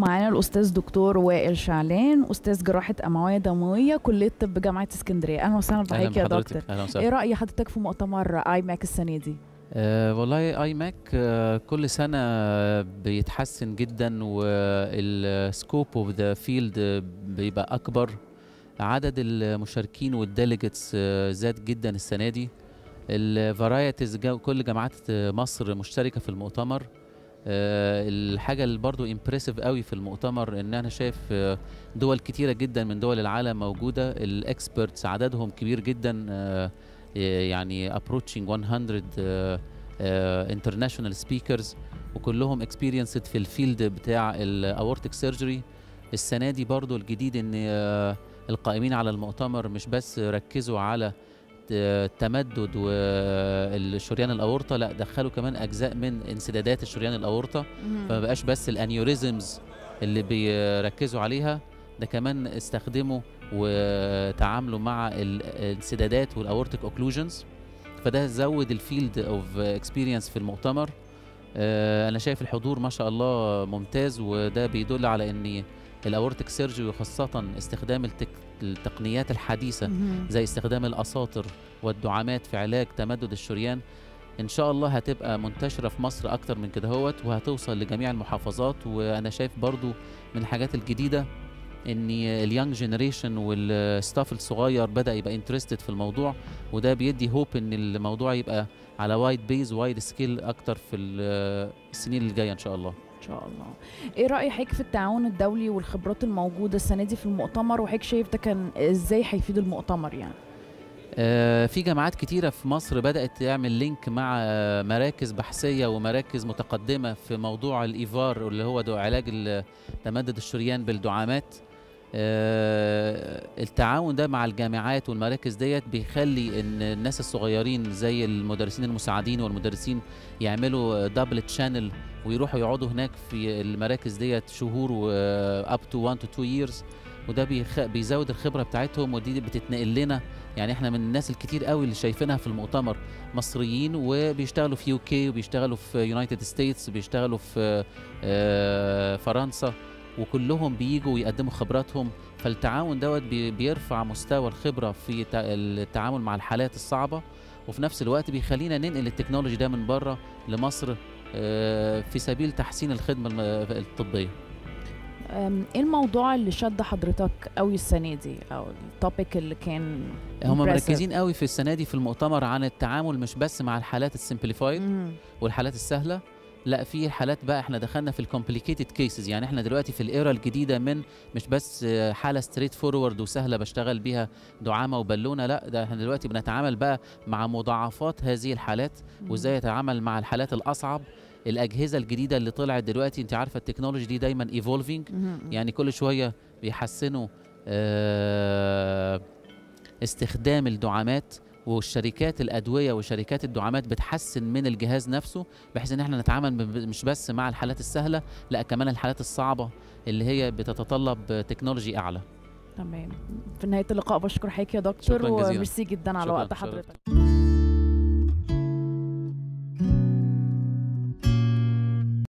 معانا الأستاذ دكتور وائل شعلان أستاذ جراحة أوعية دموية كلية طب جامعة اسكندرية. أهلا وسهلا بحضرتك يا دكتور. إيه رأي حضرتك في مؤتمر IMAC السنة دي؟ أه والله IMAC أه كل سنة بيتحسن جدا وال scope of the field بيبقى أكبر. عدد المشاركين وال delegates زاد جدا السنة دي. ال varieties كل جامعات مصر مشتركة في المؤتمر. الحاجة اللي برضو impressive قوي في المؤتمر إن أنا شايف آه، دول كتيرة جدا من دول العالم موجودة. ال experts عددهم كبير جدا آه، يعني approaching 100 آه، آه، international speakers وكلهم experienced في ال field بتاع ال aortic surgery السنة دي برضو الجديد إن آه، القائمين على المؤتمر مش بس ركزوا على ت- تمدد والشريان الأورطة لا دخلوا كمان أجزاء من انسدادات الشريان الأورطة. فما بقاش بس ال aneurysms اللي بيركزوا عليها ده كمان استخدموا وتعاملوا مع ال- الانسدادات وال aortic occlusions فده زود ال field of experience في المؤتمر. آه، أنا شايف الحضور ما شاء الله ممتاز وده بيدل على إن ال aortic surgery وخاصه استخدام التك... التقنيات الحديثة. زي استخدام القساطر والدعامات في علاج تمدد الشريان. إن شاء الله هتبقى منتشرة في مصر أكتر من كده هوت وهتوصل لجميع المحافظات. وأنا شايف برضو من الحاجات الجديدة إن ال young generation وال staff الصغير بدأ يبقى interested في الموضوع وده بيدي hope إن الموضوع يبقى على wide base wide scale أكتر في ال- السنين اللي جاية إن شاء الله. ان شاء الله. إيه راي حضرتك في التعاون الدولي والخبرات الموجودة السنة دي في المؤتمر؟ وحضرتك شايف ده كان إزاي هيفيد المؤتمر يعني؟ آه، في جامعات كتيرة في مصر بدأت تعمل link مع مراكز بحثية ومراكز متقدمة في موضوع ال EVAR اللي هو علاج تمدد الشريان بالدعامات. آه، التعاون ده مع الجامعات والمراكز ديت بيخلي إن الناس الصغيرين زي المدرسين المساعدين والمدرسين يعملوا double channel ويروحوا يقعدوا هناك في المراكز ديت شهور up to 1 to 2 years. وده بيخ... بيزود الخبرة بتاعتهم ودي بتتنقل لنا. يعني إحنا من الناس الكتير قوي اللي شايفينها في المؤتمر مصريين وبيشتغلوا في UK وبيشتغلوا في United States بيشتغلوا في آه، فرنسا. وكلهم بييجوا ويقدموا خبراتهم فالتعاون دوت بي- بيرفع مستوى الخبرة في تع- التعامل مع الحالات الصعبة وفي نفس الوقت بيخلينا ننقل ال technology ده من بره لمصر آه، في سبيل تحسين الخدمة الطبية إيه الموضوع اللي شد حضرتك قوي السنة دي أو ال topic اللي كان هم؟ مركزين قوي في السنة دي في المؤتمر عن التعامل مش بس مع الحالات ال simplified. والحالات السهلة لا في حالات بقى إحنا دخلنا في ال complicated cases يعني إحنا دلوقتي في ال era الجديدة من مش بس آه، حالة straightforward وسهلة بشتغل بيها دعامة وبالونة لا ده إحنا دلوقتي بنتعامل بقى مع مضاعفات هذه الحالات وازاي يتعامل مع الحالات الأصعب. الأجهزة الجديدة اللي طلعت دلوقتي انت عارفة ال technology دي دايما evolving. يعني كل شوية بيحسنوا آه، استخدام الدعامات. والشركات الأدوية وشركات الدعامات بتحسن من الجهاز نفسه بحيث إن إحنا نتعامل مش بس مع الحالات السهلة لأ كمان الحالات الصعبة اللي هي بتتطلب technology أعلى تمام في نهاية اللقاء بشكر حضرتك يا دكتور. وميرسي جدا على وقت شكراً. حضرتك